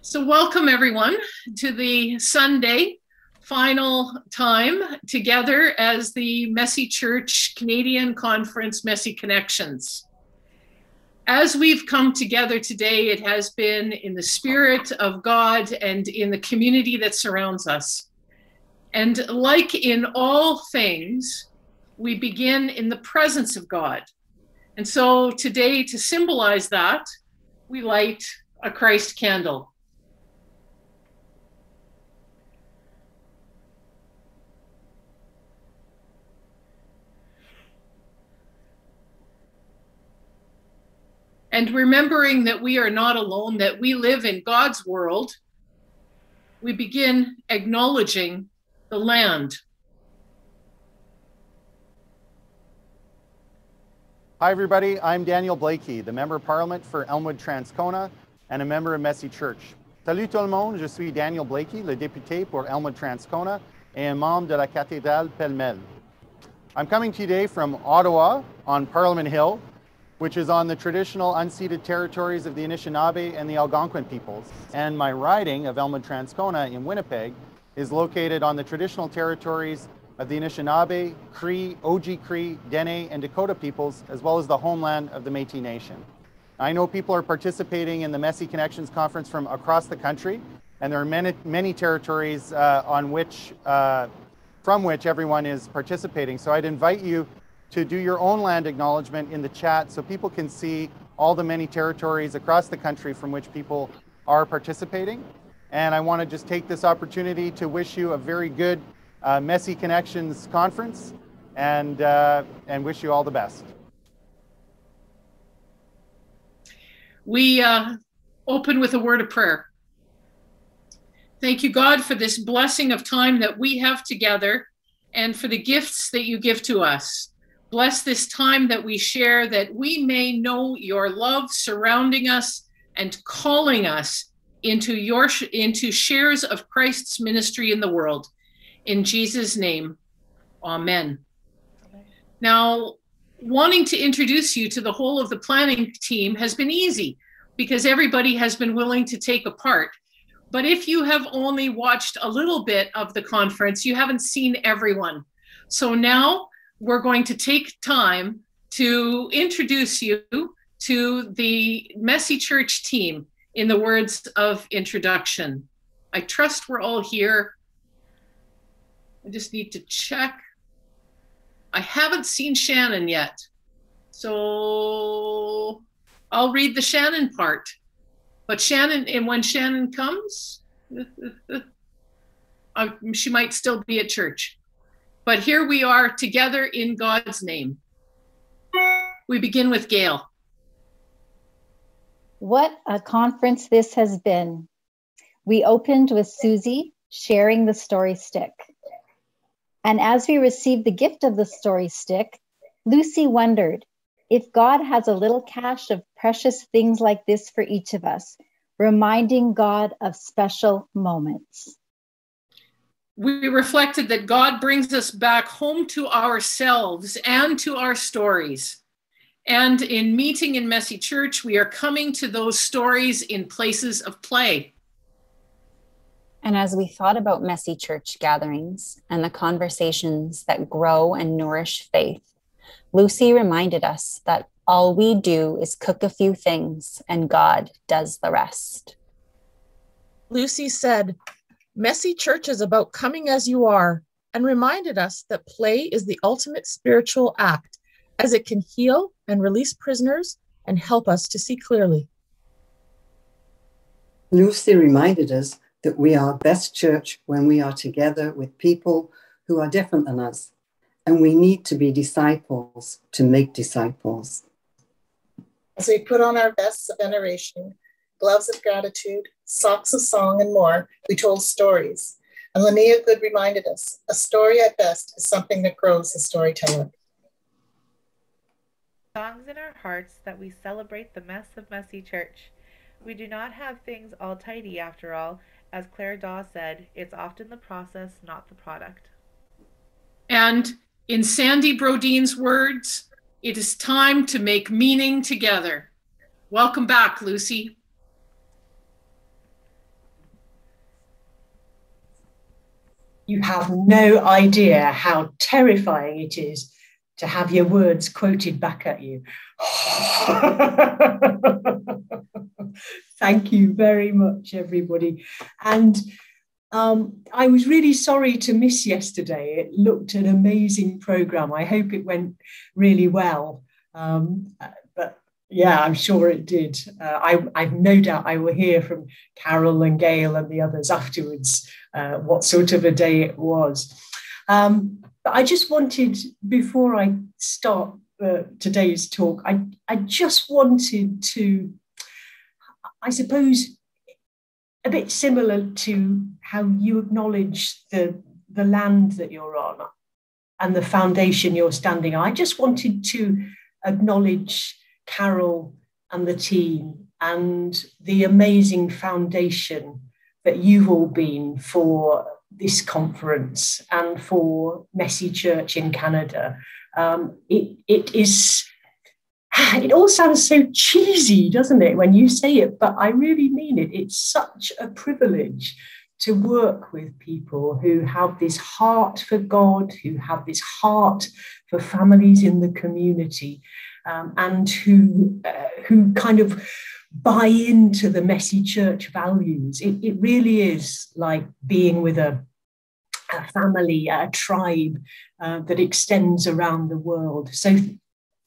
So, welcome everyone to the Sunday final time together as the Messy Church Canadian Conference Messy Connections. As we've come together today, it has been in the Spirit of God and in the community that surrounds us. And like in all things, we begin in the presence of God. And so today, to symbolize that, we light a Christ candle. And remembering that we are not alone, that we live in God's world, we begin acknowledging the land. Hi, everybody. I'm Daniel Blaikie, the Member of Parliament for Elmwood Transcona and a member of Messy Church. Salut tout le monde, je suis Daniel Blaikie, le député pour Elmwood Transcona et un membre de la cathédrale Pellemel. I'm coming today from Ottawa on Parliament Hill which is on the traditional unceded territories of the Anishinaabe and the Algonquin peoples. And my riding of Elmwood Transcona in Winnipeg is located on the traditional territories of the Anishinaabe, Cree, Oji-Cree, Dene, and Dakota peoples, as well as the homeland of the Métis Nation. I know people are participating in the Messy Connections Conference from across the country, and there are many, many territories uh, on which, uh, from which everyone is participating. So I'd invite you to do your own land acknowledgement in the chat so people can see all the many territories across the country from which people are participating. And I want to just take this opportunity to wish you a very good uh, Messy Connections conference and, uh, and wish you all the best. We uh, open with a word of prayer. Thank you, God, for this blessing of time that we have together and for the gifts that you give to us. Bless this time that we share that we may know your love surrounding us and calling us into your into shares of Christ's ministry in the world. In Jesus name. Amen. Now, wanting to introduce you to the whole of the planning team has been easy because everybody has been willing to take a part. But if you have only watched a little bit of the conference, you haven't seen everyone. So now we're going to take time to introduce you to the Messy Church team in the words of introduction. I trust we're all here. I just need to check. I haven't seen Shannon yet. So I'll read the Shannon part. But Shannon, and when Shannon comes, she might still be at church. But here we are together in God's name. We begin with Gail. What a conference this has been. We opened with Susie sharing the story stick. And as we received the gift of the story stick, Lucy wondered if God has a little cache of precious things like this for each of us, reminding God of special moments we reflected that God brings us back home to ourselves and to our stories. And in meeting in Messy Church, we are coming to those stories in places of play. And as we thought about Messy Church gatherings and the conversations that grow and nourish faith, Lucy reminded us that all we do is cook a few things and God does the rest. Lucy said, Messy Church is about coming as you are and reminded us that play is the ultimate spiritual act as it can heal and release prisoners and help us to see clearly. Lucy reminded us that we are best church when we are together with people who are different than us, and we need to be disciples to make disciples. As we put on our vests of veneration, gloves of gratitude, socks of song, and more, we told stories. And Linnea Good reminded us a story at best is something that grows the storyteller. Songs in our hearts that we celebrate the mess of messy church. We do not have things all tidy after all. As Claire Daw said, it's often the process, not the product. And in Sandy Brodine's words, it is time to make meaning together. Welcome back, Lucy. You have no idea how terrifying it is to have your words quoted back at you. Thank you very much, everybody. And um, I was really sorry to miss yesterday. It looked an amazing program. I hope it went really well. Um, but yeah, I'm sure it did. Uh, I, I've no doubt I will hear from Carol and Gail and the others afterwards uh, what sort of a day it was. Um, but I just wanted, before I start uh, today's talk, I, I just wanted to, I suppose, a bit similar to how you acknowledge the, the land that you're on and the foundation you're standing on. I just wanted to acknowledge Carol and the team and the amazing foundation that you've all been for this conference and for Messy Church in Canada. Um, it, it is, it all sounds so cheesy, doesn't it, when you say it? But I really mean it. It's such a privilege to work with people who have this heart for God, who have this heart for families in the community, um, and who, uh, who kind of buy into the messy church values. It, it really is like being with a, a family, a tribe uh, that extends around the world. So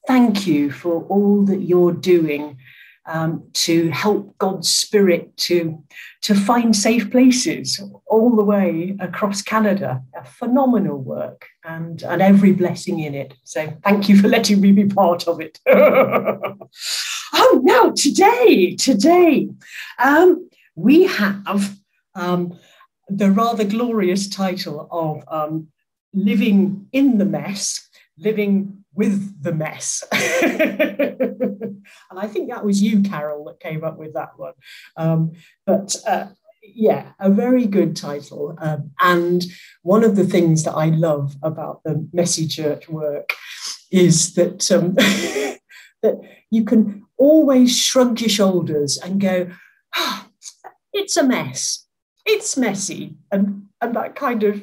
thank you for all that you're doing um, to help God's Spirit to, to find safe places all the way across Canada. A phenomenal work and, and every blessing in it. So thank you for letting me be part of it. oh, now today, today, um, we have um, the rather glorious title of um, Living in the Mess, Living with the Mess. And I think that was you, Carol, that came up with that one. Um, but uh, yeah, a very good title. Um, and one of the things that I love about the Messy Church work is that um, that you can always shrug your shoulders and go, oh, "It's a mess. It's messy," and and that kind of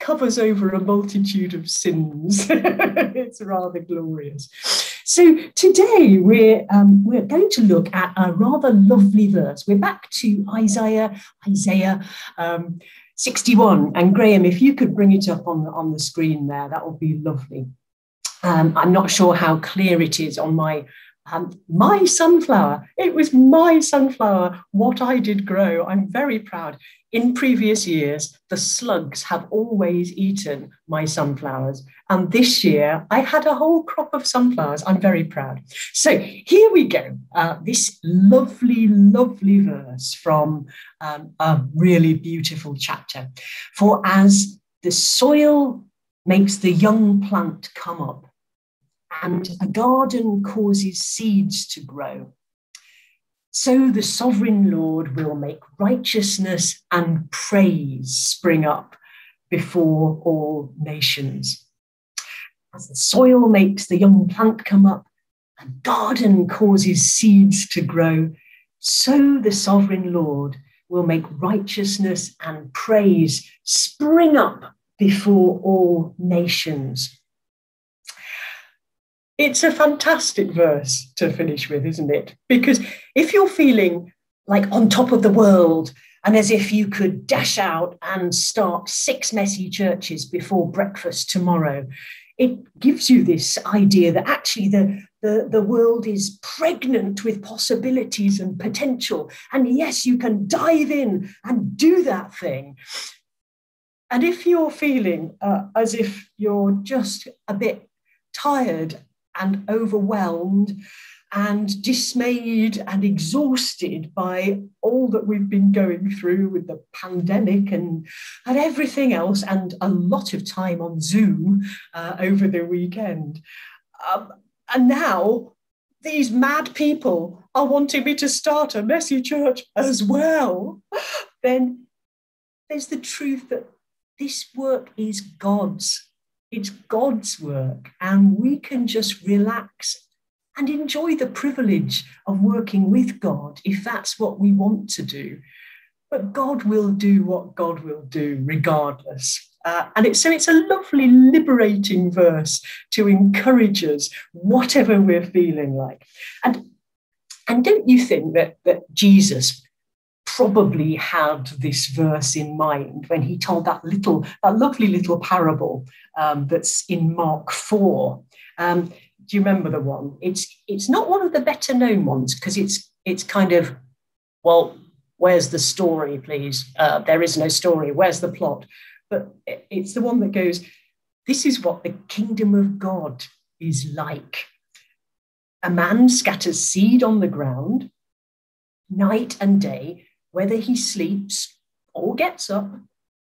covers over a multitude of sins. it's rather glorious. So today we're, um, we're going to look at a rather lovely verse. We're back to Isaiah, Isaiah um, 61. And Graham, if you could bring it up on on the screen there, that would be lovely. Um, I'm not sure how clear it is on my um, my sunflower. It was my sunflower, what I did grow. I'm very proud. In previous years, the slugs have always eaten my sunflowers. And this year, I had a whole crop of sunflowers. I'm very proud. So here we go. Uh, this lovely, lovely verse from um, a really beautiful chapter. For as the soil makes the young plant come up, and a garden causes seeds to grow, so the sovereign Lord will make righteousness and praise spring up before all nations. As the soil makes the young plant come up, a garden causes seeds to grow, so the sovereign Lord will make righteousness and praise spring up before all nations. It's a fantastic verse to finish with, isn't it? Because if you're feeling like on top of the world and as if you could dash out and start six messy churches before breakfast tomorrow, it gives you this idea that actually the, the, the world is pregnant with possibilities and potential. And yes, you can dive in and do that thing. And if you're feeling uh, as if you're just a bit tired and overwhelmed and dismayed and exhausted by all that we've been going through with the pandemic and, and everything else, and a lot of time on Zoom uh, over the weekend. Um, and now these mad people are wanting me to start a messy church as well. Then there's the truth that this work is God's it's God's work, and we can just relax and enjoy the privilege of working with God if that's what we want to do. but God will do what God will do regardless. Uh, and it's, so it's a lovely, liberating verse to encourage us, whatever we're feeling like. And, and don't you think that, that Jesus probably had this verse in mind when he told that little, that lovely little parable um, that's in Mark 4? Um, do you remember the one? It's, it's not one of the better known ones because it's, it's kind of, well, where's the story, please? Uh, there is no story. Where's the plot? but it's the one that goes, This is what the kingdom of God is like. A man scatters seed on the ground night and day, whether he sleeps or gets up,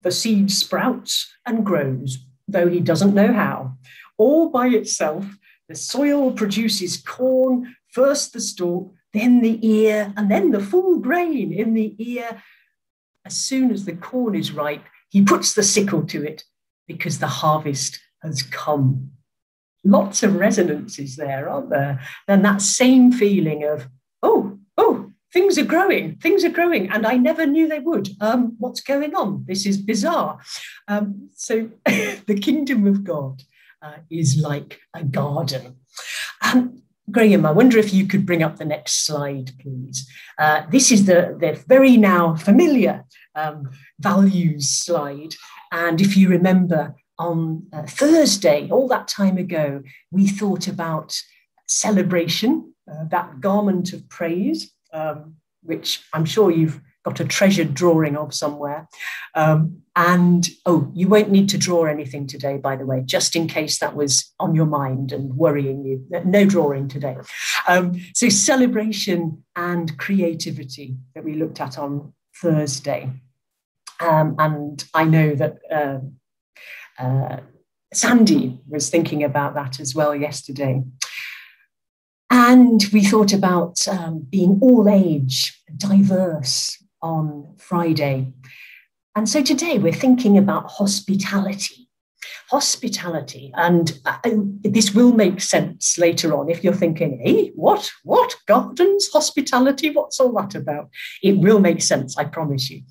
the seed sprouts and grows, though he doesn't know how. All by itself, the soil produces corn, first the stalk, then the ear, and then the full grain in the ear. As soon as the corn is ripe, he puts the sickle to it because the harvest has come. Lots of resonances there, aren't there? And that same feeling of, oh, oh, things are growing, things are growing, and I never knew they would. Um, what's going on? This is bizarre. Um, so the kingdom of God uh, is like a garden. Um, Graham, I wonder if you could bring up the next slide, please. Uh, this is the, the very now familiar um, values slide. And if you remember, on uh, Thursday, all that time ago, we thought about celebration, uh, that garment of praise, um, which I'm sure you've got a treasured drawing of somewhere. Um, and oh, you won't need to draw anything today, by the way, just in case that was on your mind and worrying you. No drawing today. Um, so, celebration and creativity that we looked at on Thursday. Um, and I know that uh, uh, Sandy was thinking about that as well yesterday. And we thought about um, being all age, diverse on Friday. And so today we're thinking about hospitality. Hospitality, and uh, this will make sense later on if you're thinking, hey, what, what, gardens, hospitality, what's all that about? It will make sense, I promise you.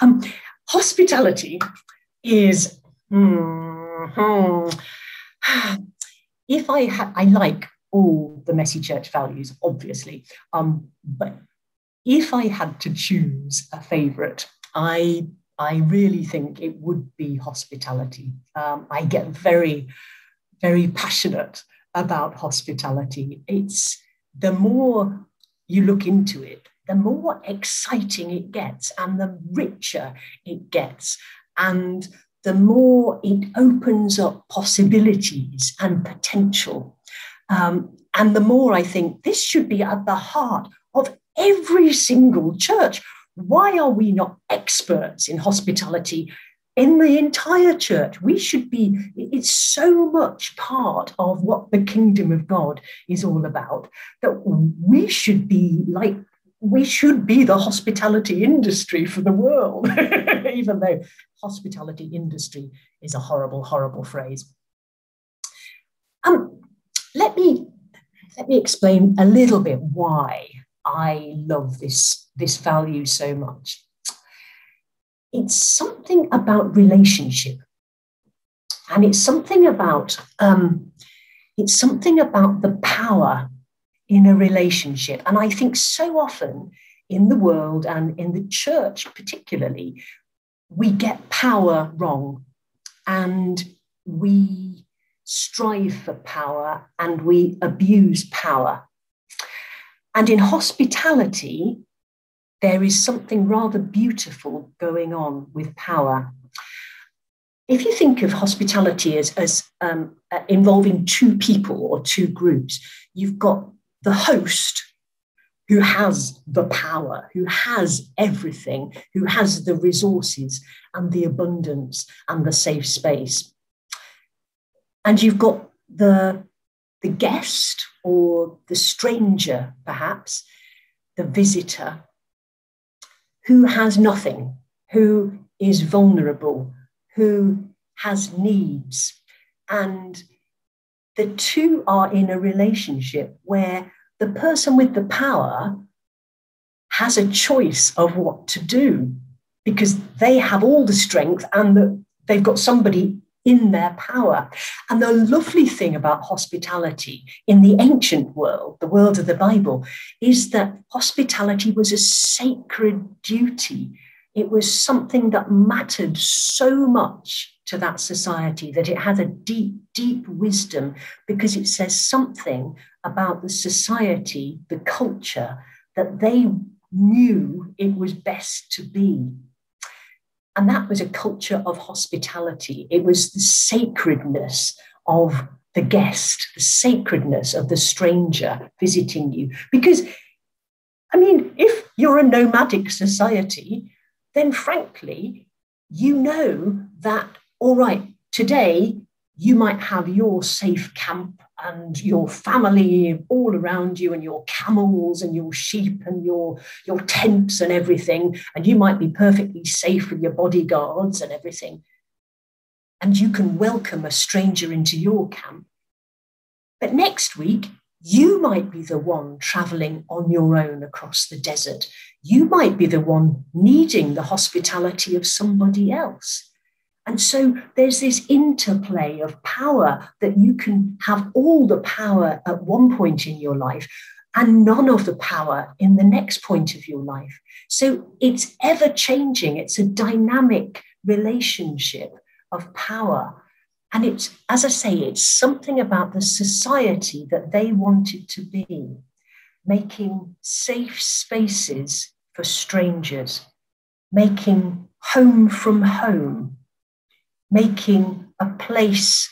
Um, hospitality is, mm-hmm, if I, ha- I like all the messy church values, obviously, um, but if I had to choose a favorite, I I really think it would be hospitality. Um, I get very, very passionate about hospitality. It's the more you look into it, the more exciting it gets and the richer it gets. And the more it opens up possibilities and potential. Um, and the more I think this should be at the heart of every single church why are we not experts in hospitality in the entire church? We should be, it's so much part of what the kingdom of God is all about that we should be like, we should be the hospitality industry for the world, even though hospitality industry is a horrible, horrible phrase. Let me let me explain a little bit why I love this, this value so much. It's something about relationship. And it's something about um, it's something about the power in a relationship. And I think so often in the world and in the church particularly, we get power wrong and we strive for power and we abuse power. And in hospitality, there is something rather beautiful going on with power. If you think of hospitality as, as um, uh, involving two people or two groups, you've got the host who has the power, who has everything, who has the resources and the abundance and the safe space. And you've got the, the guest or the stranger, perhaps, the visitor, who has nothing, who is vulnerable, who has needs. And the two are in a relationship where the person with the power has a choice of what to do. because they have all the strength and the, they've got somebody in their power. And the lovely thing about hospitality in the ancient world, the world of the Bible, is that hospitality was a sacred duty. It was something that mattered so much to that society that it had a deep, deep wisdom because it says something about the society, the culture that they knew it was best to be. And that was a culture of hospitality. It was the sacredness of the guest, the sacredness of the stranger visiting you. Because, I mean, if you're a nomadic society, then frankly, you know that, all right, today you might have your safe camp and your family all around you and your camels and your sheep and your your tents and everything. And you might be perfectly safe with your bodyguards and everything. And you can welcome a stranger into your camp. But next week you might be the one traveling on your own across the desert. You might be the one needing the hospitality of somebody else and so there's this interplay of power that you can have all the power at one point in your life and none of the power in the next point of your life. So it's ever changing, it's a dynamic relationship of power. And it's, as I say, it's something about the society that they wanted to be, making safe spaces for strangers, making home from home making a place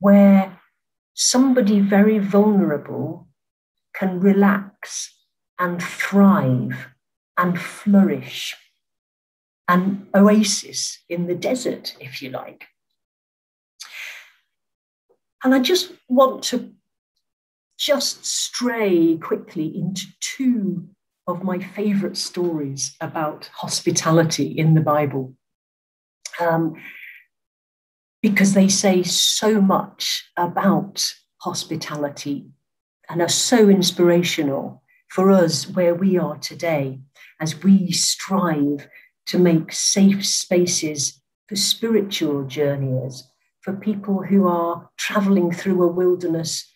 where somebody very vulnerable can relax and thrive and flourish. An oasis in the desert, if you like. And I just want to just stray quickly into two of my favorite stories about hospitality in the Bible. Um, because they say so much about hospitality and are so inspirational for us where we are today as we strive to make safe spaces for spiritual journeyers, for people who are traveling through a wilderness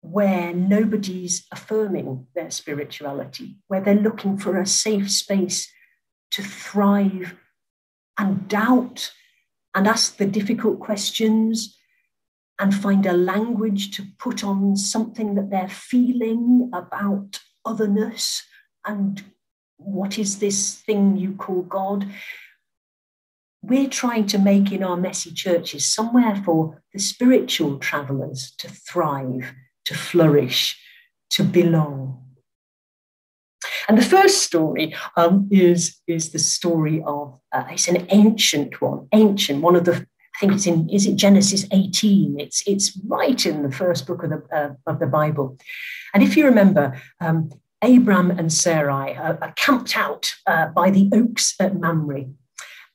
where nobody's affirming their spirituality, where they're looking for a safe space to thrive and doubt and ask the difficult questions and find a language to put on something that they're feeling about otherness and what is this thing you call God. We're trying to make in our messy churches somewhere for the spiritual travelers to thrive, to flourish, to belong. And the first story um, is, is the story of, uh, it's an ancient one, ancient, one of the, I think it's in, is it Genesis 18? It's, it's right in the first book of the, uh, of the Bible. And if you remember, um, Abram and Sarai are, are camped out uh, by the oaks at Mamre.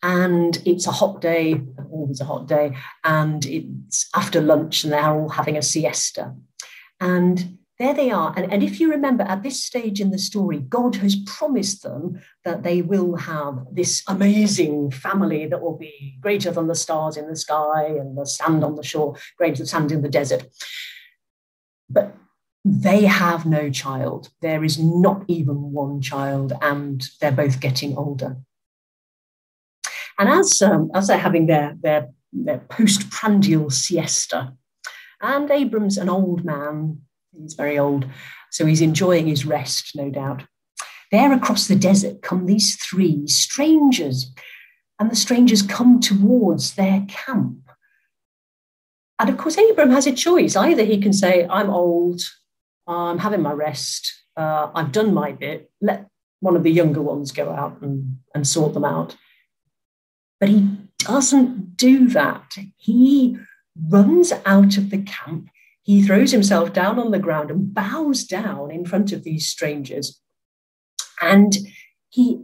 And it's a hot day, always a hot day, and it's after lunch, and they're all having a siesta. And there they are. And, and if you remember, at this stage in the story, God has promised them that they will have this amazing family that will be greater than the stars in the sky and the sand on the shore, grains of sand in the desert. But they have no child. There is not even one child, and they're both getting older. And as, um, as they're having their, their, their postprandial siesta, and Abram's an old man, He's very old, so he's enjoying his rest, no doubt. There across the desert come these three strangers, and the strangers come towards their camp. And of course, Abram has a choice. Either he can say, I'm old, I'm having my rest, uh, I've done my bit, let one of the younger ones go out and, and sort them out. But he doesn't do that. He runs out of the camp he throws himself down on the ground and bows down in front of these strangers. And he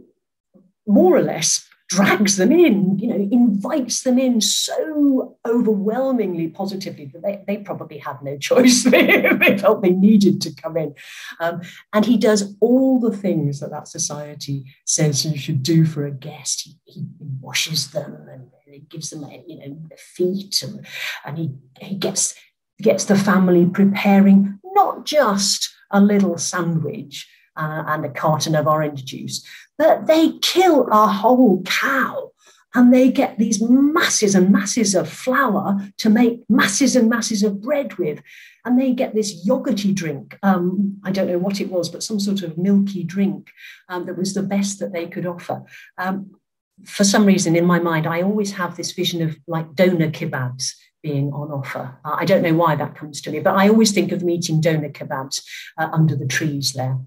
more or less drags them in, you know, invites them in so overwhelmingly positively that they, they probably had no choice. they felt they needed to come in. Um, and he does all the things that that society says you should do for a guest. He, he washes them and he gives them, you know, the feet and, and he, he gets, gets the family preparing not just a little sandwich uh, and a carton of orange juice, but they kill a whole cow and they get these masses and masses of flour to make masses and masses of bread with. And they get this yogurty drink. Um, I don't know what it was, but some sort of milky drink um, that was the best that they could offer. Um, for some reason, in my mind, I always have this vision of like doner kebabs being on offer. Uh, I don't know why that comes to me, but I always think of them eating kebabs uh, under the trees there.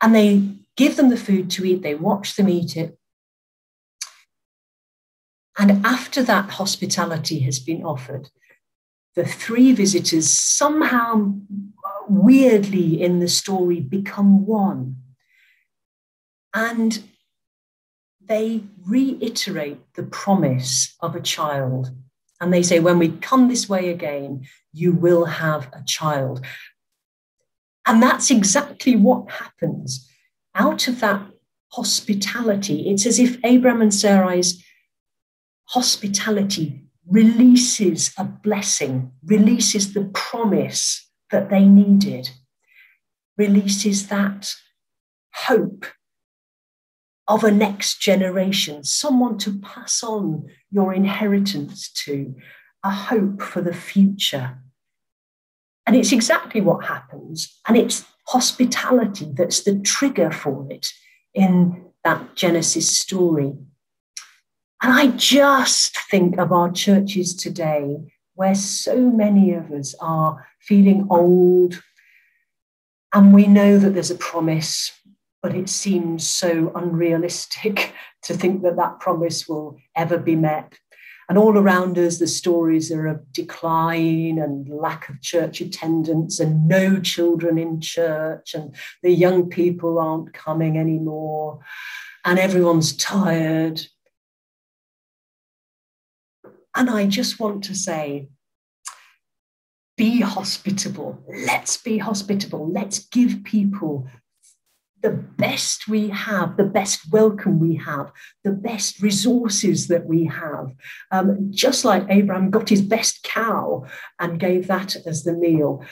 And they give them the food to eat, they watch them eat it. And after that hospitality has been offered, the three visitors somehow weirdly in the story become one. And they reiterate the promise of a child. And they say, when we come this way again, you will have a child. And that's exactly what happens out of that hospitality, it's as if Abraham and Sarai's hospitality releases a blessing, releases the promise that they needed, releases that hope of a next generation, someone to pass on your inheritance to, a hope for the future. And it's exactly what happens. And it's hospitality that's the trigger for it in that Genesis story. And I just think of our churches today where so many of us are feeling old and we know that there's a promise, but it seems so unrealistic to think that that promise will ever be met. And all around us, the stories are of decline and lack of church attendance and no children in church, and the young people aren't coming anymore, and everyone's tired. And I just want to say, be hospitable. Let's be hospitable. Let's give people the best we have, the best welcome we have, the best resources that we have. Um, just like Abraham got his best cow and gave that as the meal.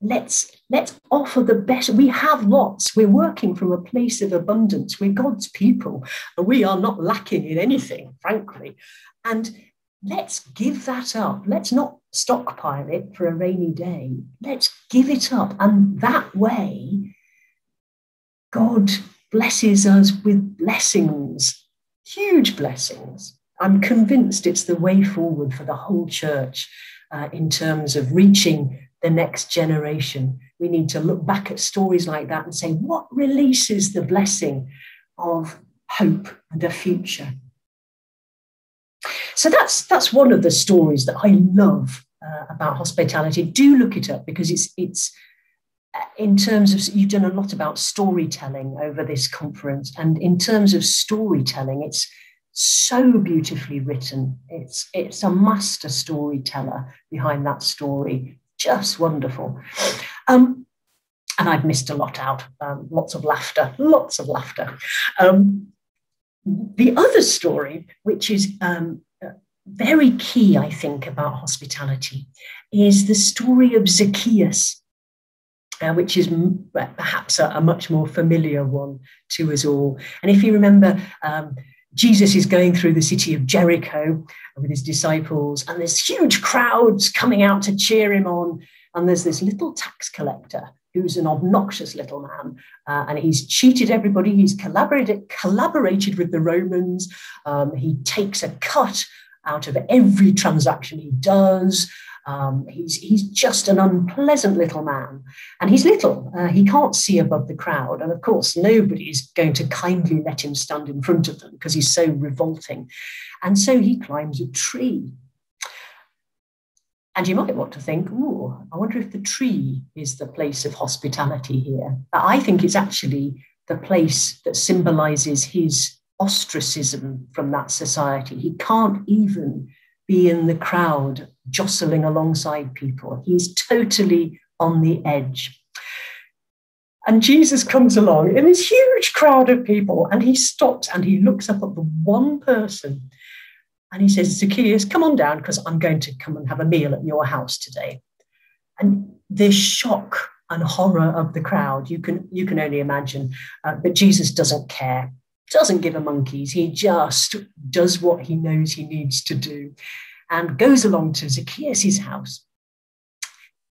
Let's, let's offer the best. We have lots. We're working from a place of abundance. We're God's people, and we are not lacking in anything, frankly. And let's give that up. Let's not stockpile it for a rainy day. Let's give it up. And that way, God blesses us with blessings, huge blessings. I'm convinced it's the way forward for the whole church uh, in terms of reaching the next generation. We need to look back at stories like that and say, what releases the blessing of hope and a future? So that's that's one of the stories that I love uh, about hospitality. Do look it up because it's it's in terms of you've done a lot about storytelling over this conference and in terms of storytelling it's so beautifully written. It's it's a master storyteller behind that story. Just wonderful. Um, and i've missed a lot out. Um, lots of laughter lots of laughter. Um, the other story which is um, very key i think about hospitality is the story of zacchaeus uh, which is m- perhaps a, a, much more familiar one to us all. And if you remember, um, Jesus is going through the city of Jericho with his disciples, and there's huge crowds coming out to cheer him on. And there's this little tax collector who's an obnoxious little man, uh, and he's cheated everybody. He's collaborated collaborated with the Romans. Um, he takes a cut out of every transaction he does. Um, he's, he's just an unpleasant little man. And he's little, uh, he can't see above the crowd. And of course, nobody's going to kindly let him stand in front of them because he's so revolting. And so he climbs a tree. And you might want to think, oh, I wonder if the tree is the place of hospitality here. But I think it's actually the place that symbolizes his ostracism from that society. He can't even be in the crowd jostling alongside people. He's totally on the edge. And Jesus comes along in this huge crowd of people and he stops and he looks up at the one person and he says, Zacchaeus, come on down because I'm going to come and have a meal at your house today. And the shock and horror of the crowd, you can, you can only imagine. Uh, but Jesus doesn't care, doesn't give a monkeys. He just does what he knows he needs to do and goes along to Zacchaeus' house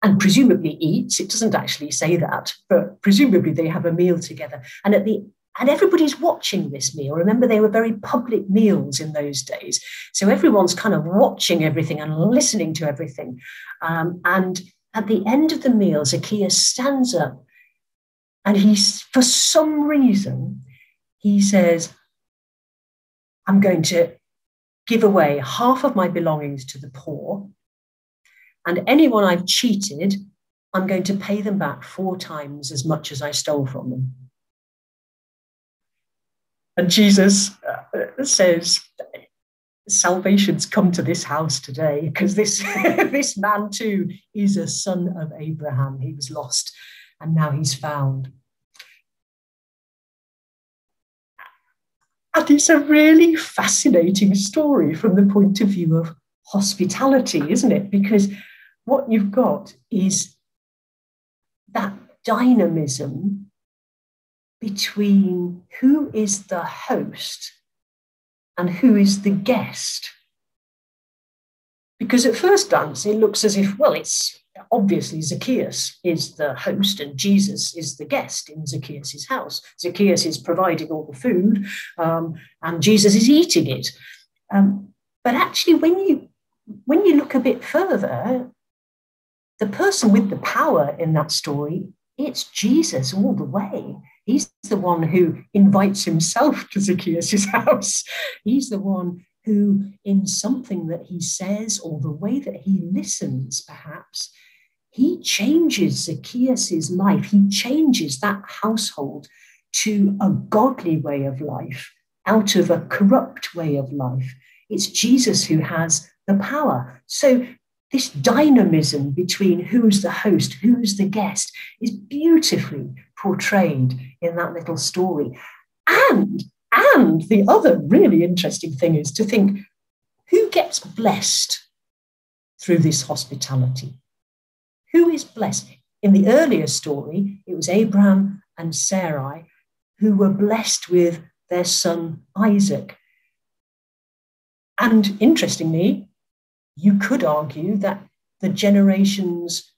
and presumably eats. It doesn't actually say that, but presumably they have a meal together. And at the and everybody's watching this meal. Remember, they were very public meals in those days. So everyone's kind of watching everything and listening to everything. Um, and at the end of the meal, Zacchaeus stands up and he's, for some reason, he says, I'm going to give away half of my belongings to the poor and anyone I've cheated, I'm going to pay them back four times as much as I stole from them. And Jesus uh, says, Salvation's come to this house today because this, this man too is a son of Abraham. He was lost and now he's found. And it's a really fascinating story from the point of view of hospitality, isn't it? Because what you've got is that dynamism between who is the host and who is the guest. Because at first glance, it looks as if, well, it's obviously Zacchaeus is the host and Jesus is the guest in Zacchaeus' house. Zacchaeus is providing all the food um, and Jesus is eating it. Um, but actually, when you when you look a bit further, the person with the power in that story, it's Jesus all the way. He's the one who invites himself to Zacchaeus' house. He's the one who, in something that he says or the way that he listens, perhaps, he changes Zacchaeus' life. He changes that household to a godly way of life out of a corrupt way of life. It's Jesus who has the power. So this dynamism between who's the host, who's the guest, is beautifully portrayed in that little story. And, and the other really interesting thing is to think who gets blessed through this hospitality? Who is blessed? In the earlier story, it was Abraham and Sarai who were blessed with their son Isaac. And interestingly, you could argue that the generations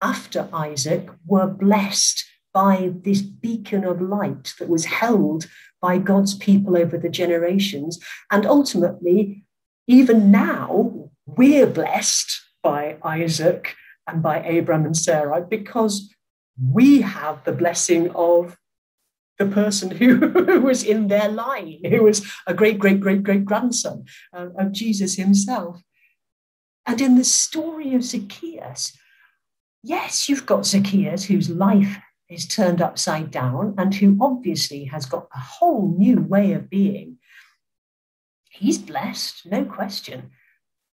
after Isaac were blessed by this beacon of light that was held by God's people over the generations. And ultimately, even now, we're blessed by Isaac and by Abram and Sarah because we have the blessing of the person who, was in their line, who was a great, great, great, great grandson uh, of Jesus himself. And in the story of Zacchaeus, yes, you've got Zacchaeus whose life is turned upside down and who obviously has got a whole new way of being. He's blessed, no question.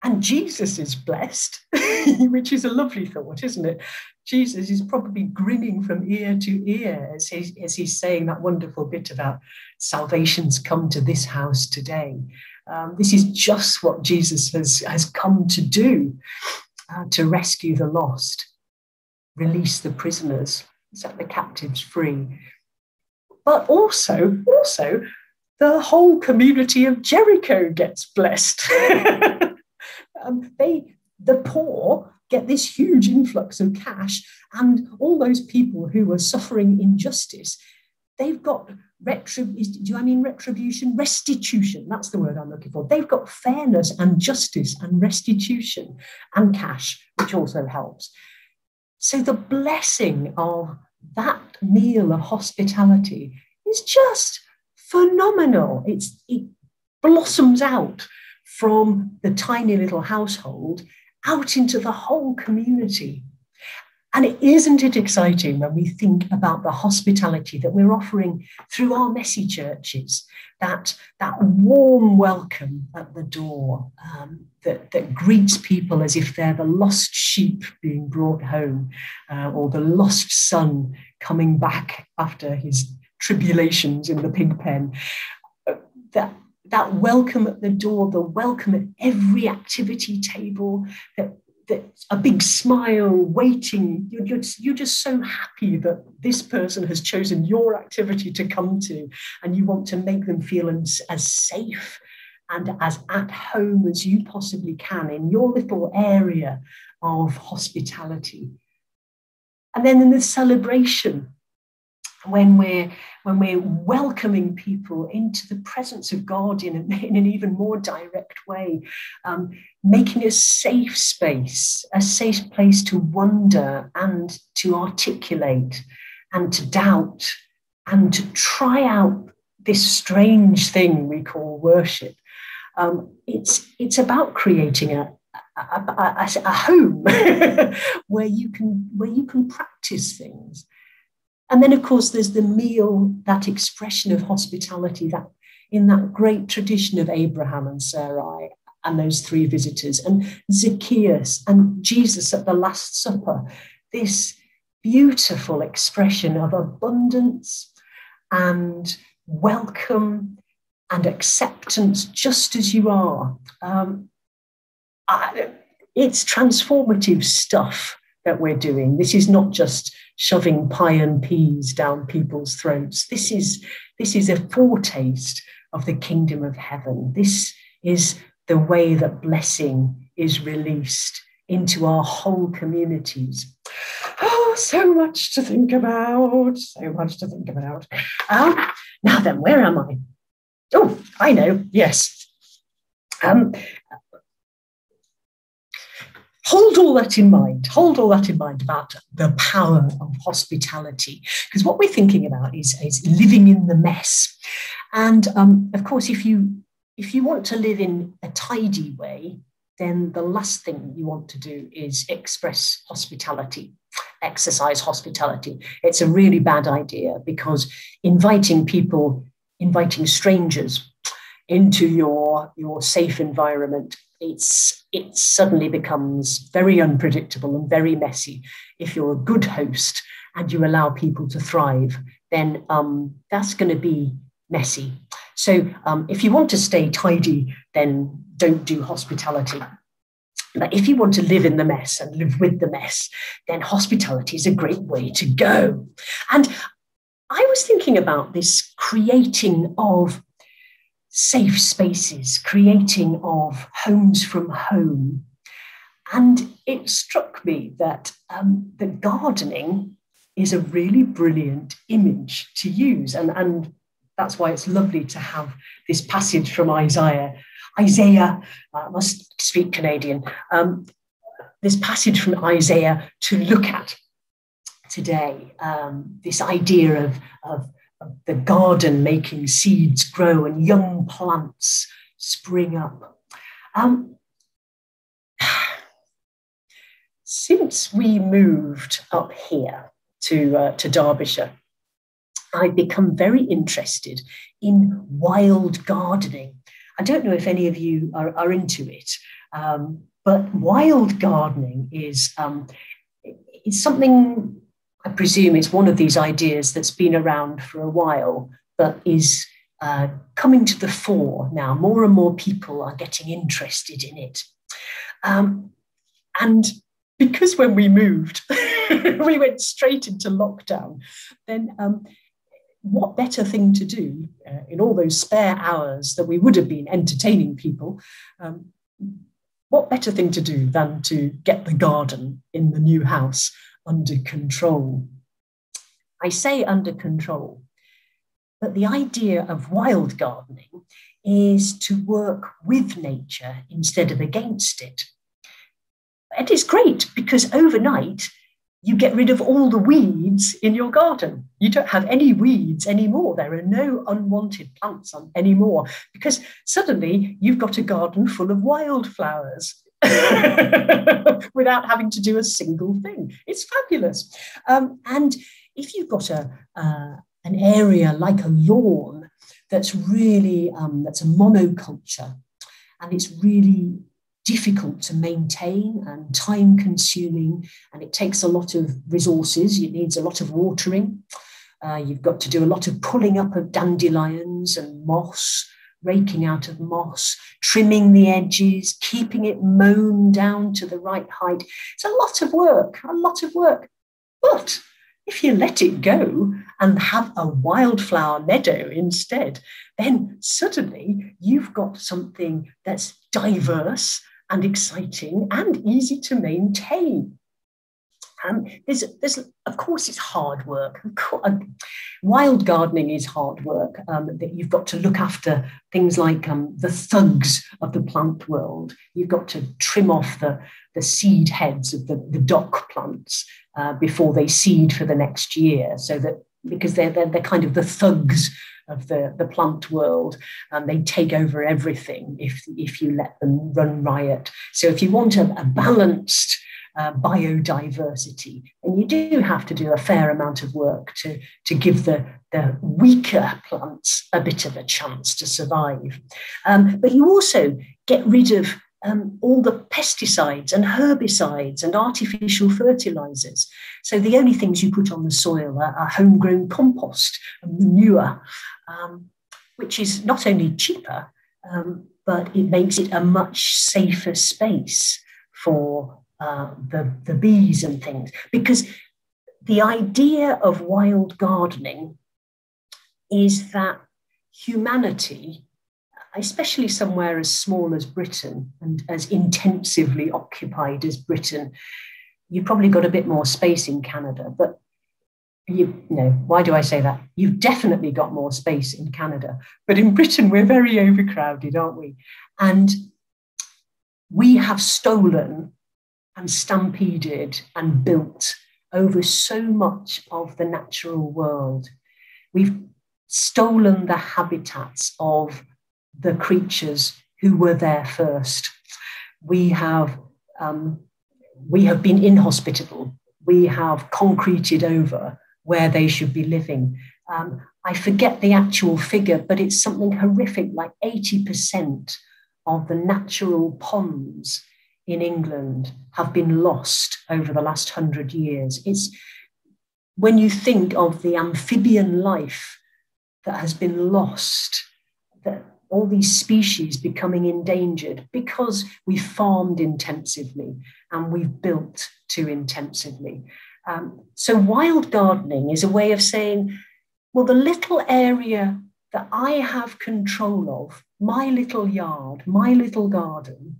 And Jesus is blessed, which is a lovely thought, isn't it? Jesus is probably grinning from ear to ear as, he, as he's saying that wonderful bit about salvation's come to this house today. Um, this is just what Jesus has, has come to do uh, to rescue the lost, release the prisoners, set the captives free. But also, also, the whole community of Jericho gets blessed. um, they, the poor, get this huge influx of cash, and all those people who are suffering injustice, they've got retribution, do I mean retribution? Restitution, that's the word I'm looking for. They've got fairness and justice and restitution and cash, which also helps. So the blessing of that meal of hospitality is just phenomenal. It's, it blossoms out from the tiny little household out into the whole community. And isn't it exciting when we think about the hospitality that we're offering through our messy churches? That, that warm welcome at the door um, that, that greets people as if they're the lost sheep being brought home uh, or the lost son coming back after his tribulations in the pig pen. Uh, that, that welcome at the door, the welcome at every activity table, that that a big smile waiting. You're, you're, you're just so happy that this person has chosen your activity to come to, and you want to make them feel as, as safe and as at home as you possibly can in your little area of hospitality. And then in the celebration, when we're when we're welcoming people into the presence of God in, a, in an even more direct way, um, making a safe space, a safe place to wonder and to articulate and to doubt and to try out this strange thing we call worship. Um, it's, it's about creating a, a, a, a home where you can where you can practice things and then, of course, there's the meal, that expression of hospitality, that in that great tradition of Abraham and Sarai and those three visitors, and Zacchaeus and Jesus at the Last Supper, this beautiful expression of abundance and welcome and acceptance just as you are. Um, I, it's transformative stuff that we're doing. This is not just shoving pie and peas down people's throats. This is, this is a foretaste of the kingdom of heaven. This is the way that blessing is released into our whole communities. Oh, so much to think about, so much to think about. Um, now then, where am I? Oh, I know, yes. Um, hold all that in mind. Hold all that in mind about the power of hospitality. Because what we're thinking about is, is living in the mess. And um, of course, if you if you want to live in a tidy way, then the last thing you want to do is express hospitality, exercise hospitality. It's a really bad idea because inviting people, inviting strangers into your, your safe environment it's it suddenly becomes very unpredictable and very messy. If you're a good host and you allow people to thrive, then um, that's going to be messy. So um, if you want to stay tidy, then don't do hospitality. But if you want to live in the mess and live with the mess, then hospitality is a great way to go. And I was thinking about this creating of safe spaces, creating of homes from home. And it struck me that um, the gardening is a really brilliant image to use. And, and that's why it's lovely to have this passage from Isaiah. Isaiah, I must speak Canadian, um, this passage from Isaiah to look at today. Um, this idea of, of the garden making seeds grow and young plants spring up. Um, since we moved up here to, uh, to Derbyshire, I've become very interested in wild gardening. I don't know if any of you are, are into it, um, but wild gardening is, um, is something I presume it's one of these ideas that's been around for a while, but is uh, coming to the fore now. More and more people are getting interested in it. Um, and because when we moved, we went straight into lockdown, then um, what better thing to do uh, in all those spare hours that we would have been entertaining people? Um, what better thing to do than to get the garden in the new house under control. I say under control, but the idea of wild gardening is to work with nature instead of against it. And it's great because overnight you get rid of all the weeds in your garden. You don't have any weeds anymore. There are no unwanted plants anymore because suddenly you've got a garden full of wildflowers without having to do a single thing. It's fabulous. Um, and if you've got a, uh, an area like a lawn that's really, um, that's a monoculture, and it's really difficult to maintain and time consuming, and it takes a lot of resources, it needs a lot of watering. Uh, you've got to do a lot of pulling up of dandelions and moss raking out of moss, trimming the edges, keeping it mown down to the right height. It's a lot of work, a lot of work. But if you let it go and have a wildflower meadow instead, then suddenly you've got something that's diverse and exciting and easy to maintain. Um, there's, there's, of course, it's hard work. Um, wild gardening is hard work. Um, that you've got to look after things like um, the thugs of the plant world. You've got to trim off the, the seed heads of the, the dock plants uh, before they seed for the next year, so that because they're, they're, they're kind of the thugs of the, the plant world and they take over everything if, if you let them run riot. So if you want a, a balanced uh, biodiversity. And you do have to do a fair amount of work to, to give the, the weaker plants a bit of a chance to survive. Um, but you also get rid of um, all the pesticides and herbicides and artificial fertilizers. So the only things you put on the soil are, are homegrown compost and manure, um, which is not only cheaper, um, but it makes it a much safer space for uh, the, the bees and things. Because the idea of wild gardening is that humanity, especially somewhere as small as Britain and as intensively occupied as Britain, you've probably got a bit more space in Canada, but you, you know, why do I say that? You've definitely got more space in Canada, but in Britain, we're very overcrowded, aren't we? And we have stolen and stampeded and built over so much of the natural world. We've stolen the habitats of the creatures who were there first. We have, um, we have been inhospitable. We have concreted over where they should be living. Um, I forget the actual figure, but it's something horrific like 80% of the natural ponds in England have been lost over the last hundred years. It's when you think of the amphibian life that has been lost, that all these species becoming endangered because we farmed intensively and we've built too intensively. Um, so, wild gardening is a way of saying, well, the little area that I have control of, my little yard, my little garden,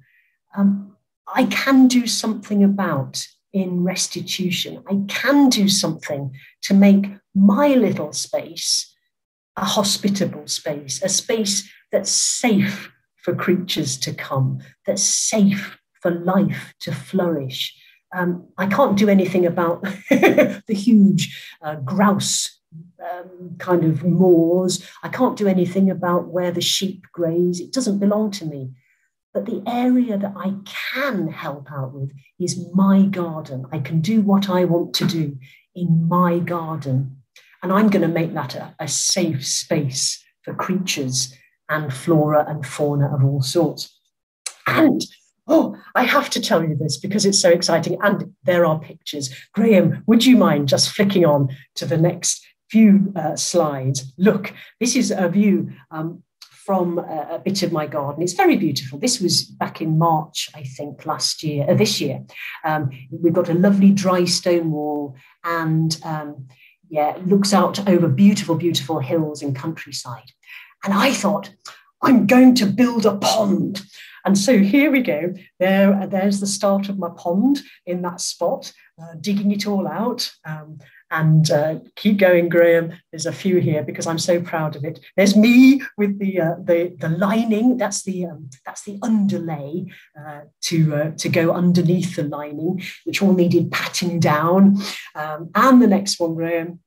um, I can do something about in restitution. I can do something to make my little space a hospitable space, a space that's safe for creatures to come, that's safe for life to flourish. Um, I can't do anything about the huge uh, grouse um, kind of moors. I can't do anything about where the sheep graze. It doesn't belong to me. But the area that I can help out with is my garden. I can do what I want to do in my garden. And I'm going to make that a, a safe space for creatures and flora and fauna of all sorts. And oh, I have to tell you this because it's so exciting. And there are pictures. Graham, would you mind just flicking on to the next few uh, slides? Look, this is a view um, from a, a, bit of my garden. It's very beautiful. This was back in March, I think, last year, uh, this year. Um, we've got a lovely dry stone wall and um, yeah, it looks out over beautiful, beautiful hills and countryside. And I thought, I'm going to build a pond. And so here we go. There, there's the start of my pond in that spot, uh, digging it all out. Um, and uh, keep going, Graham. There's a few here because I'm so proud of it. There's me with the uh, the, the lining. That's the um, that's the underlay uh, to uh, to go underneath the lining, which all needed patting down. Um, and the next one, Graham.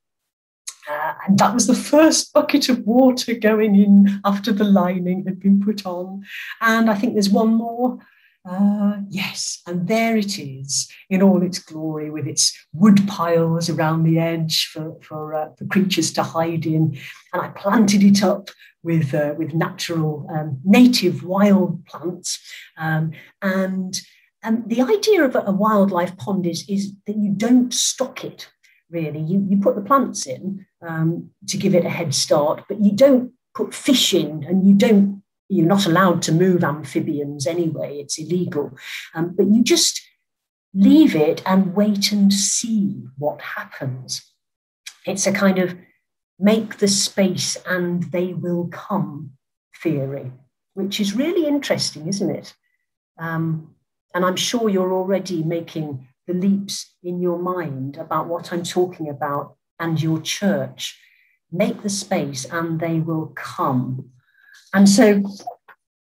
Uh, and that was the first bucket of water going in after the lining had been put on. And I think there's one more. Uh, yes, and there it is in all its glory with its wood piles around the edge for, for, uh, for creatures to hide in. And I planted it up with, uh, with natural, um, native wild plants. Um, and and the idea of a, a wildlife pond is, is that you don't stock it, really. You, you put the plants in um, to give it a head start, but you don't put fish in and you don't you're not allowed to move amphibians anyway, it's illegal. Um, but you just leave it and wait and see what happens. It's a kind of make the space and they will come theory, which is really interesting, isn't it? Um, and I'm sure you're already making the leaps in your mind about what I'm talking about and your church. Make the space and they will come. And so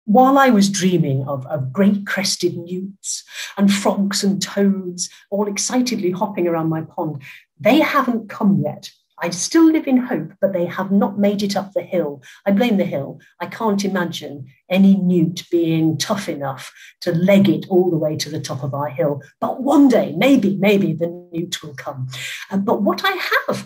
while I was dreaming of, of great crested newts and frogs and toads all excitedly hopping around my pond, they haven't come yet. I still live in hope, but they have not made it up the hill. I blame the hill. I can't imagine any newt being tough enough to leg it all the way to the top of our hill. But one day, maybe, maybe the newt will come. Uh, but what I have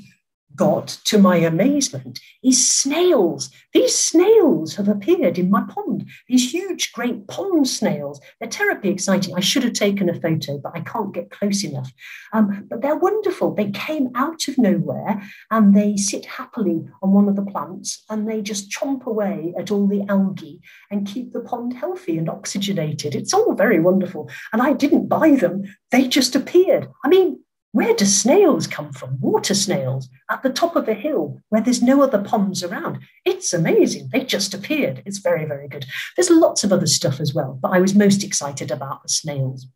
got, to my amazement, is snails. These snails have appeared in my pond, these huge, great pond snails. They're terribly exciting. I should have taken a photo, but I can't get close enough. Um, but they're wonderful. They came out of nowhere and they sit happily on one of the plants and they just chomp away at all the algae and keep the pond healthy and oxygenated. It's all very wonderful. And I didn't buy them, they just appeared. I mean, where do snails come from? Water snails at the top of a hill where there's no other ponds around. It's amazing. They just appeared. It's very, very good. There's lots of other stuff as well, but I was most excited about the snails.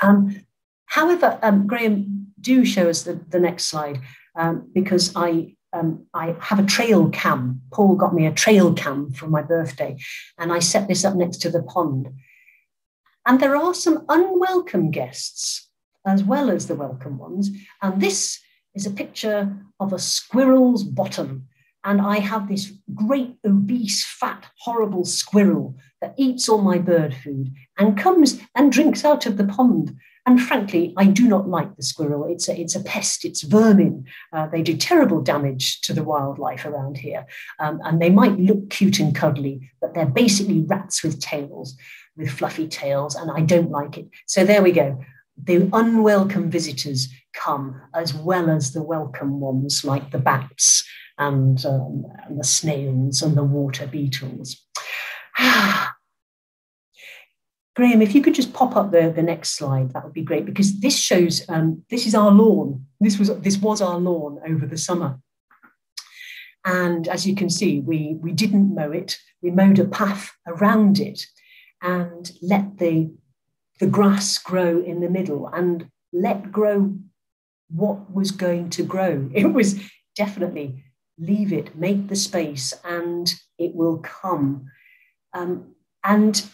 Um, however, um, Graham, do show us the, the next slide um, because I um, I have a trail cam. Paul got me a trail cam for my birthday, and I set this up next to the pond. And there are some unwelcome guests as well as the welcome ones. And this is a picture of a squirrel's bottom. And I have this great, obese, fat, horrible squirrel that eats all my bird food and comes and drinks out of the pond. And frankly, I do not like the squirrel. It's a, it's a pest, it's vermin. Uh, they do terrible damage to the wildlife around here. Um, and they might look cute and cuddly, but they're basically rats with tails, with fluffy tails, and I don't like it. So there we go the unwelcome visitors come as well as the welcome ones, like the bats and, um, and the snails and the water beetles. Graham, if you could just pop up the, the next slide, that would be great because this shows um, this is our lawn. This was this was our lawn over the summer. And as you can see, we, we didn't mow it. We mowed a path around it and let the the grass grow in the middle and let grow what was going to grow. It was definitely leave it, make the space, and it will come. Um, and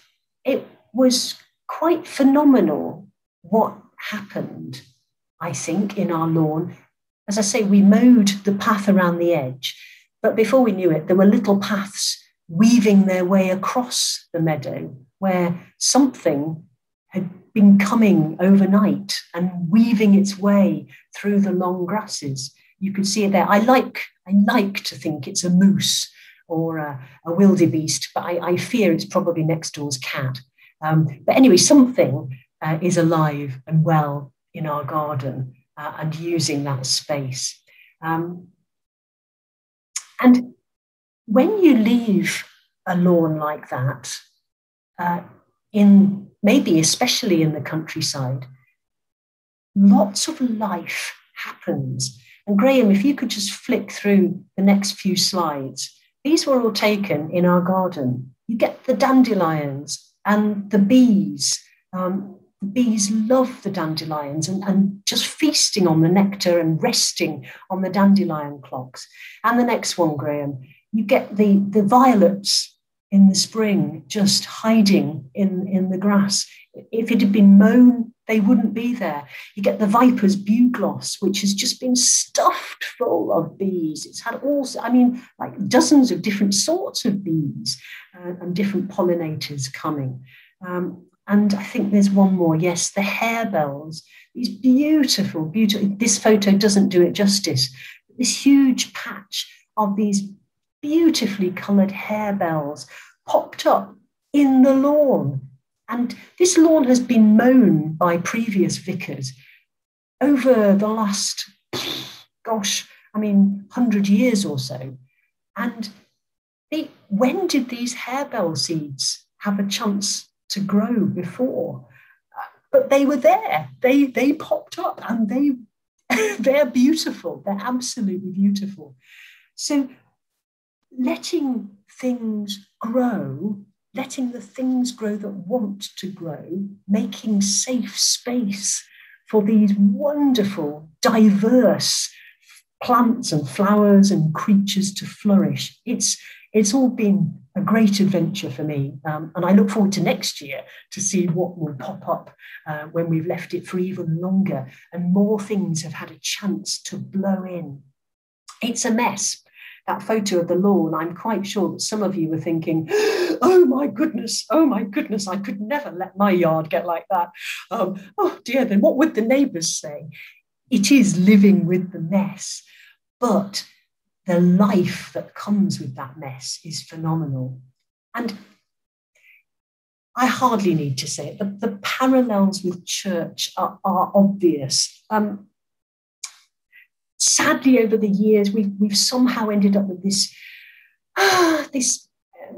it was quite phenomenal what happened, I think, in our lawn. As I say, we mowed the path around the edge, but before we knew it, there were little paths weaving their way across the meadow where something been coming overnight and weaving its way through the long grasses. You could see it there. I like, I like to think it's a moose or a, a wildebeest, but I, I, fear it's probably next door's cat. Um, but anyway, something uh, is alive and well in our garden uh, and using that space. Um, and when you leave a lawn like that, uh, in maybe especially in the countryside, lots of life happens. And Graham, if you could just flick through the next few slides, these were all taken in our garden. You get the dandelions and the bees. Um, the bees love the dandelions and, and just feasting on the nectar and resting on the dandelion clocks. And the next one, Graham, you get the, the violets in the spring, just hiding in, in the grass. If it had been mown, they wouldn't be there. You get the viper's bugloss, which has just been stuffed full of bees. It's had all, I mean, like dozens of different sorts of bees uh, and different pollinators coming. Um, And I think there's one more. Yes, the harebells. These beautiful, beautiful. This photo doesn't do it justice. This huge patch of these beautifully coloured harebells popped up in the lawn. And this lawn has been mown by previous vicars over the last, gosh, I mean, 100 years or so. And they, when did these harebell seeds have a chance to grow before? But they were there. They, they popped up and they, they're beautiful. They're absolutely beautiful. So letting things grow, letting the things grow that want to grow, making safe space for these wonderful, diverse plants and flowers and creatures to flourish. It's, it's all been a great adventure for me. Um, and I look forward to next year to see what will pop up uh, when we've left it for even longer and more things have had a chance to blow in. It's a mess. That photo of the lawn, I'm quite sure that some of you were thinking, oh my goodness, oh my goodness, I could never let my yard get like that. Um, oh dear, then what would the neighbours say? It is living with the mess. But the life that comes with that mess is phenomenal. And I hardly need to say it, the, the parallels with church are, are obvious. Um, sadly, over the years, we've, we've somehow ended up with this, ah, this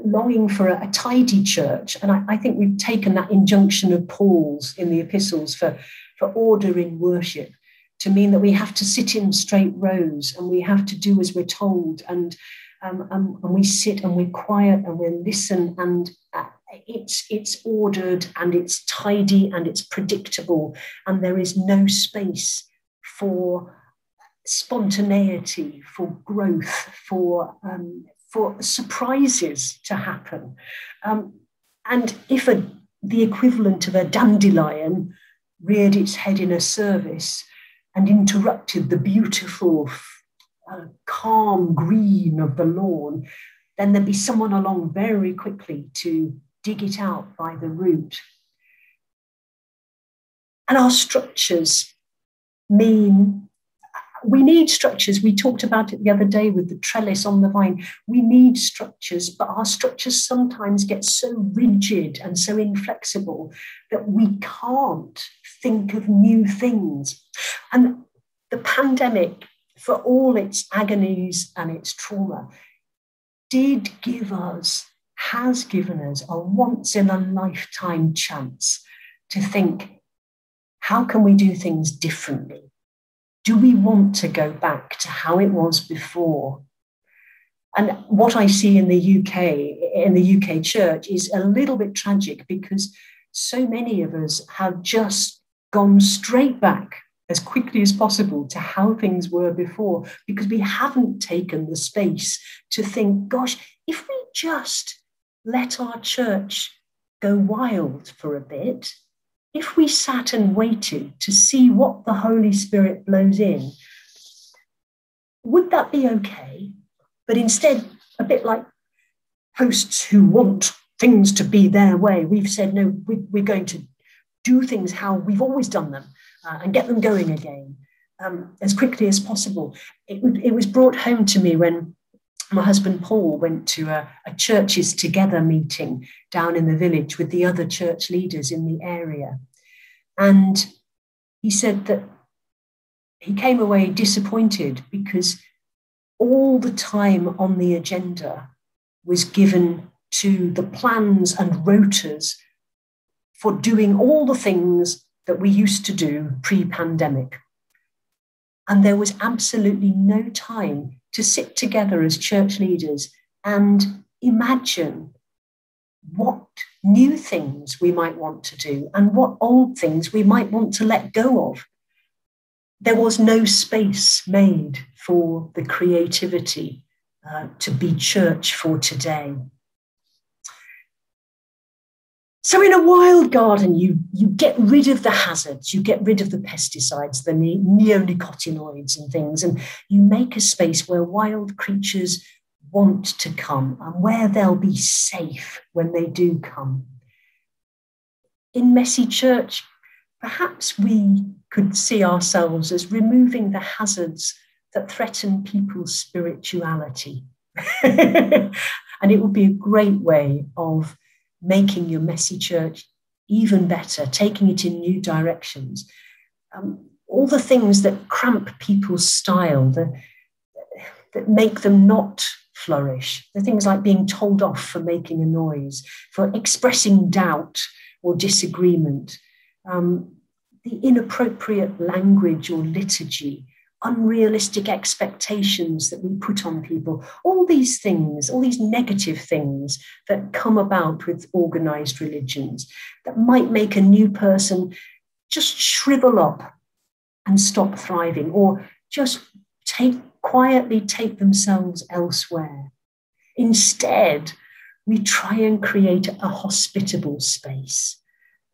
longing for a, a tidy church. And I, I, think we've taken that injunction of Paul's in the epistles for, for order in worship to mean that we have to sit in straight rows and we have to do as we're told and um, um, and we sit and we're quiet and we listen and uh, it's it's ordered and it's tidy and it's predictable and there is no space for spontaneity for growth for um, for surprises to happen um, and if a, the equivalent of a dandelion reared its head in a service and interrupted the beautiful, uh, calm green of the lawn, then there'd be someone along very quickly to dig it out by the root. And our structures mean we need structures. We talked about it the other day with the trellis on the vine. We need structures, but our structures sometimes get so rigid and so inflexible that we can't think of new things. And the pandemic, for all its agonies and its trauma, did give us, has given us a once in a lifetime chance to think how can we do things differently? Do we want to go back to how it was before? And what I see in the UK, in the UK church, is a little bit tragic because so many of us have just gone straight back as quickly as possible to how things were before because we haven't taken the space to think, gosh, if we just let our church go wild for a bit, if we sat and waited to see what the Holy Spirit blows in, would that be okay? But instead, a bit like hosts who want things to be their way, we've said, no, we, are going to do things how we've always done them uh, and get them going again um, as quickly as possible. It, it was brought home to me when my husband Paul went to a, a, churches together meeting down in the village with the other church leaders in the area. And he said that he came away disappointed because all the time on the agenda was given to the plans and rotas for doing all the things that we used to do pre pandemic. And there was absolutely no time to sit together as church leaders and imagine what new things we might want to do and what old things we might want to let go of. There was no space made for the creativity uh, to be church for today. So, in a wild garden, you, you get rid of the hazards, you get rid of the pesticides, the neonicotinoids and things, and you make a space where wild creatures want to come and where they'll be safe when they do come. in Messy Church, perhaps we could see ourselves as removing the hazards that threaten people's spirituality. and it would be a great way of making your messy church even better, taking it in new directions. Um, all the things that cramp people's style, the, that make them not flourish, the things like being told off for making a noise, for expressing doubt or disagreement, um, the inappropriate language or liturgy, unrealistic expectations that we put on people, all these things, all these negative things that come about with organized religions that might make a new person just shrivel up and stop thriving or just take quietly take themselves elsewhere. Instead, we try and create a hospitable space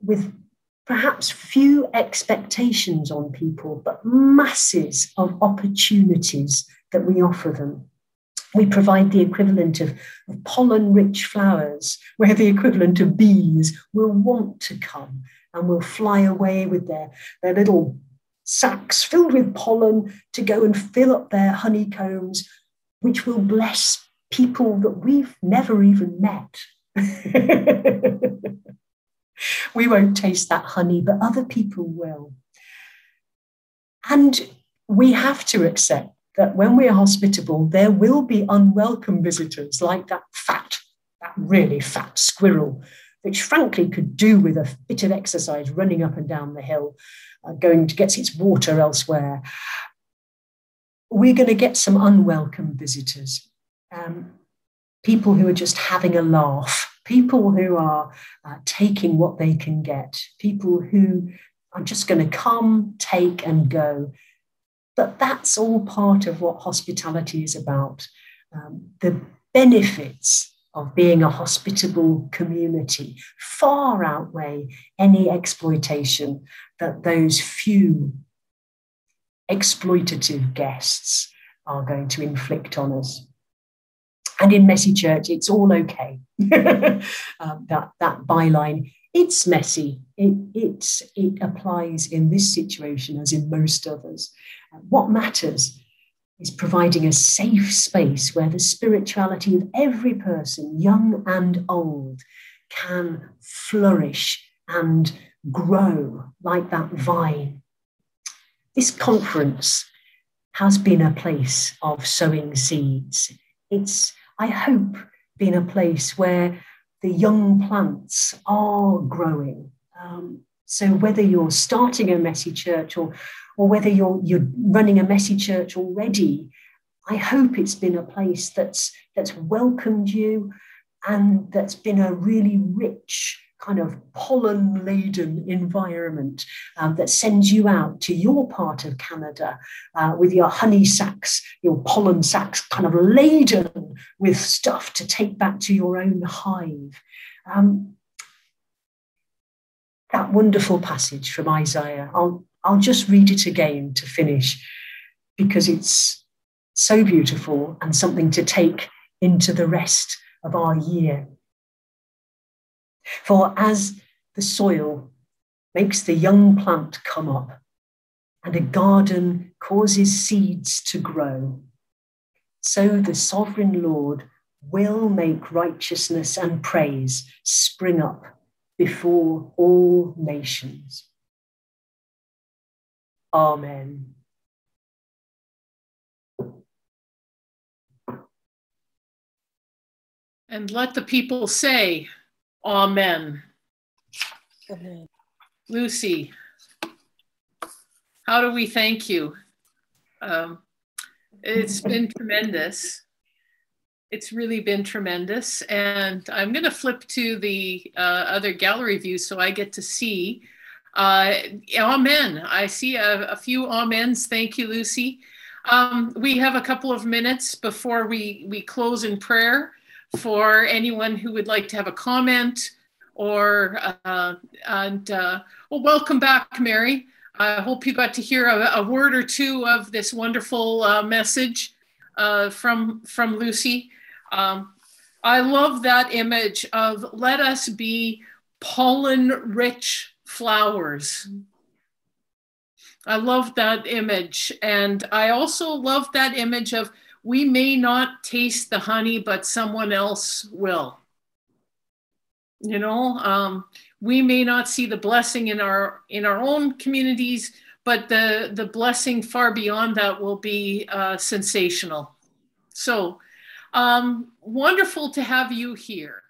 with perhaps few expectations on people, but masses of opportunities that we offer them. We provide the equivalent of, of pollen rich flowers, where the equivalent of bees will want to come and will fly away with their, their little sacks filled with pollen to go and fill up their honeycombs, which will bless people that we've never even met. we won't taste that honey, but other people will. And we have to accept that when we're hospitable, there will be unwelcome visitors like that fat, that really fat squirrel, which frankly could do with a bit of exercise running up and down the hill, uh, going to get its water elsewhere. We're going to get some unwelcome visitors, um, people who are just having a laugh people who are uh, taking what they can get, people who are just going to come, take, and go. But that's all part of what hospitality is about. Um, the benefits of being a hospitable community far outweigh any exploitation that those few exploitative guests are going to inflict on us. And in Messy Church, it's all okay. um, that, that byline, it's messy. It, it, it applies in this situation as in most others. What matters is providing a safe space where the spirituality of every person, young and old, can flourish and grow like that vine. This conference has been a place of sowing seeds. It's I hope, been a place where the young plants are growing. Um, so whether you're starting a messy church or, or whether you're, you're running a messy church already, I hope it's been a place that's, that's welcomed you and that's been a really rich kind of pollen laden environment um, that sends you out to your part of Canada uh, with your honey sacks, your pollen sacks kind of laden with stuff to take back to your own hive. Um, that wonderful passage from Isaiah, I'll, I'll just read it again to finish because it's so beautiful and something to take into the rest of our year. For as the soil makes the young plant come up, and a garden causes seeds to grow, so the sovereign Lord will make righteousness and praise spring up before all nations. Amen. And let the people say, Amen. Amen. Lucy, how do we thank you? Um, it's been tremendous. It's really been tremendous. And I'm going to flip to the uh, other gallery view so I get to see. Uh, amen. I see a, a, few amens. Thank you, Lucy. Um, we have a couple of minutes before we, we close in prayer for anyone who would like to have a comment or, uh, and uh, well, welcome back, Mary. I hope you got to hear a, a word or two of this wonderful uh, message uh, from, from Lucy. Um, I love that image of let us be pollen rich flowers. I love that image. And I also love that image of we may not taste the honey, but someone else will. You know, um, we may not see the blessing in our in our own communities, but the the blessing far beyond that will be uh, sensational. So um, wonderful to have you here.